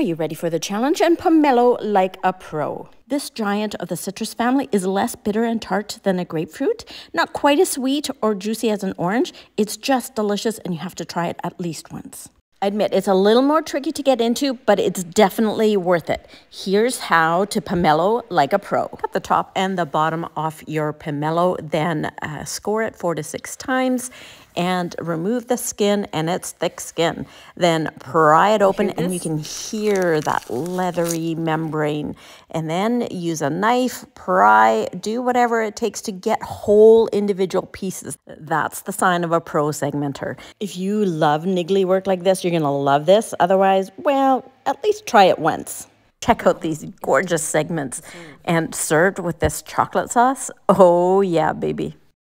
Are you ready for the challenge? And pomelo like a pro. This giant of the citrus family is less bitter and tart than a grapefruit. Not quite as sweet or juicy as an orange. It's just delicious and you have to try it at least once. I admit it's a little more tricky to get into, but it's definitely worth it. Here's how to pomelo like a pro. Cut the top and the bottom off your pomelo, then uh, score it four to six times and remove the skin and its thick skin. Then pry it open and you can hear that leathery membrane. And then use a knife, pry, do whatever it takes to get whole individual pieces. That's the sign of a pro segmenter. If you love niggly work like this, you're gonna love this. Otherwise, well, at least try it once. Check out these gorgeous segments and served with this chocolate sauce. Oh yeah, baby.